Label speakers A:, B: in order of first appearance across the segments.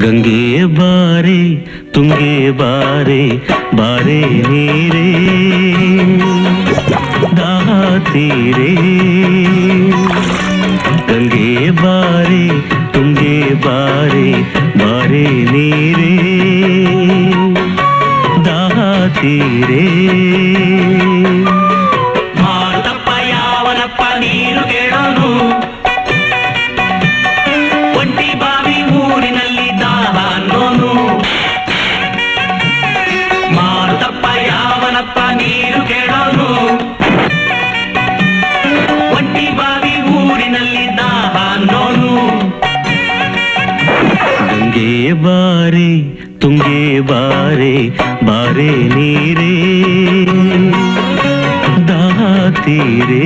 A: गंगे बारे तुंगे बारे बारे मेरे तेरे। गंगे बारे तुंगे बारे बारे मेरे, दाहा
B: तेरे। ಕಣಪ್ಪ ನೀನು ಕೇಳೋರು ಒಟ್ಟಿ ಬಾವಿ
A: ಊರಿನಲ್ಲಿದ್ದ ಬಾನ್ನೋನು ತುಂಗೇ ಬಾರೆ ತುಂಗೇ ಬಾರೆ ಬಾರೆ ನೀರೇ. ದಾತೀರೇ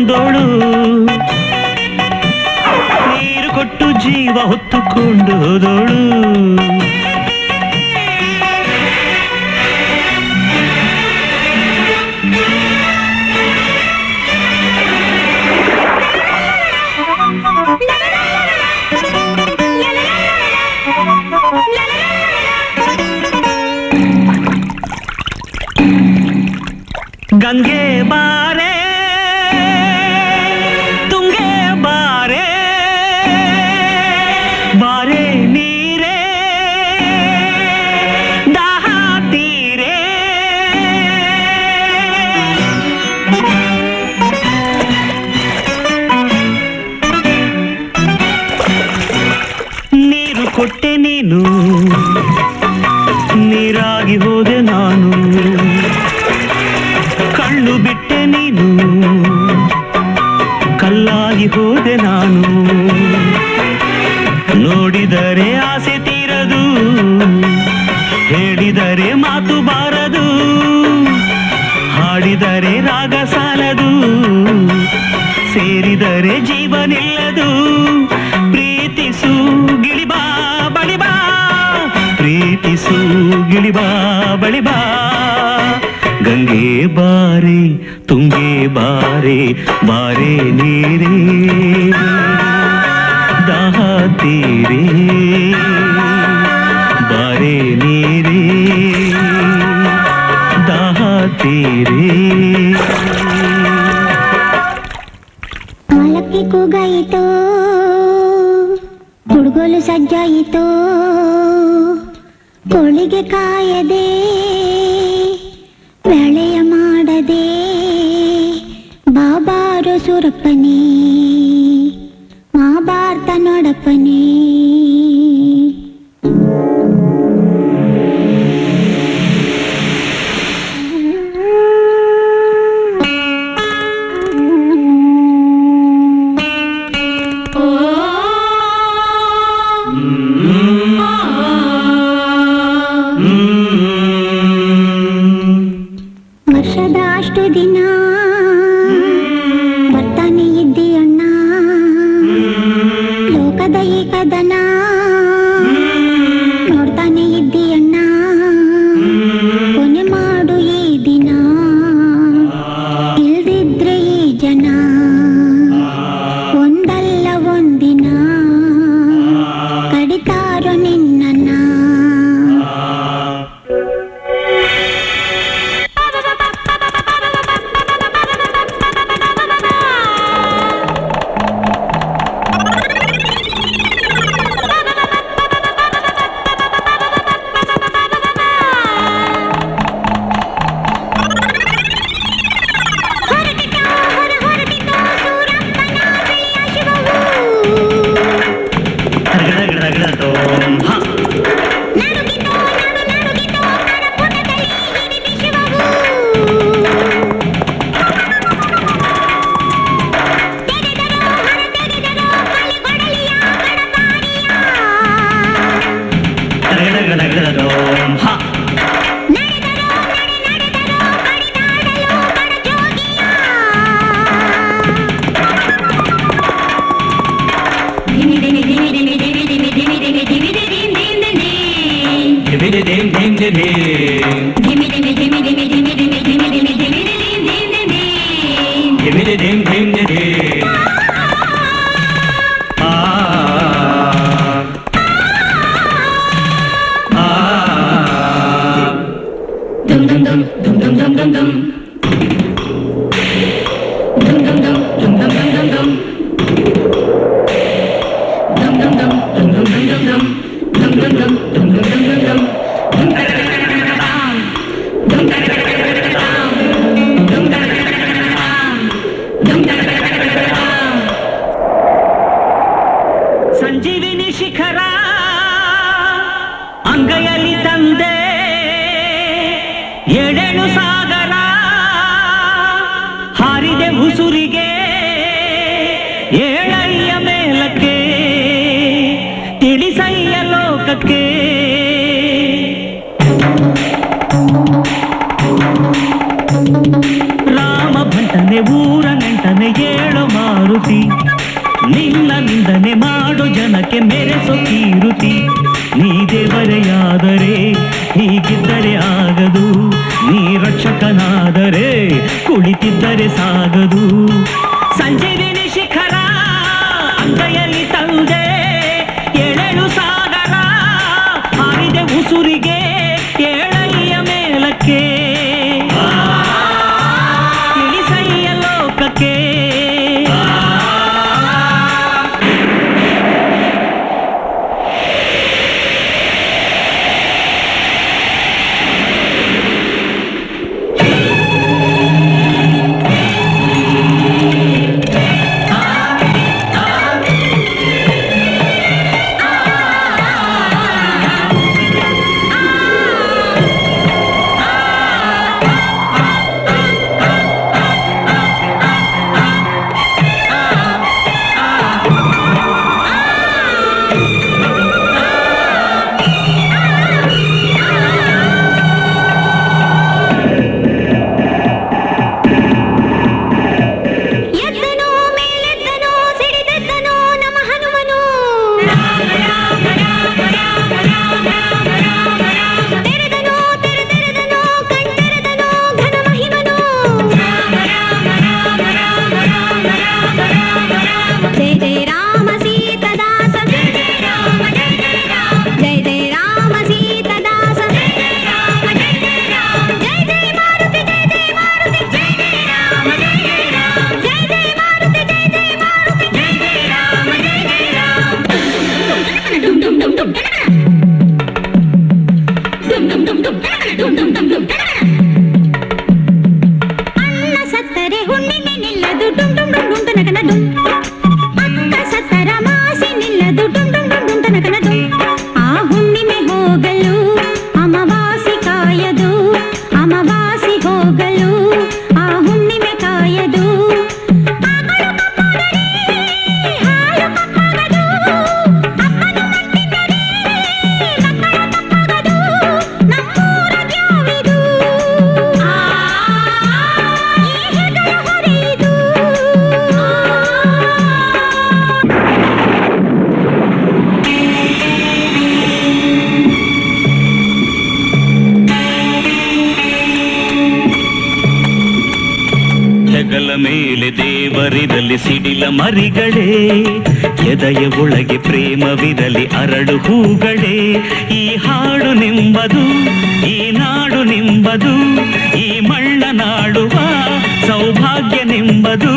A: ಬಂದೋಳು ನೀರು ಕೊಟ್ಟು ಜೀವ ಹೊತ್ತುಕೊಂಡು ಹೋದೋಳು ಬಾರೆ ಬಾರೆ ನೀರೇ ದಾಹ ತೀರೇ ಬಾರೆ ನೀರೇ ದಾಹ ತೀರೇ
C: ಕಾಲಕ್ಕೆ ಕೂಗಾಯಿತೋ ಹುಡುಗಲು ಸಜ್ಜಾಯಿತೋ ಕೋಳಿಗೆ ಕಾಯದೇ சுரப்பனே மாபார்த்தனோடப்பனே. ವರ್ಷದಾಷ್ಟು ದಿನ
A: ಮೇಲೆ ದೇವರಿರಲಿ ಸಿಡಿಲ ಮರಿಗಳೇ, ಎದೆಯ ಒಳಗೆ ಪ್ರೇಮವಿರಲಿ ಅರಳು ಹೂಗಳೇ, ಈ ಹಾಡು ನಿಂಬದು, ಈ ನಾಡು ನಿಂಬದು, ಈ ಮಳ್ಳ ನಾಡುವ ಸೌಭಾಗ್ಯ ನಿಂಬದು.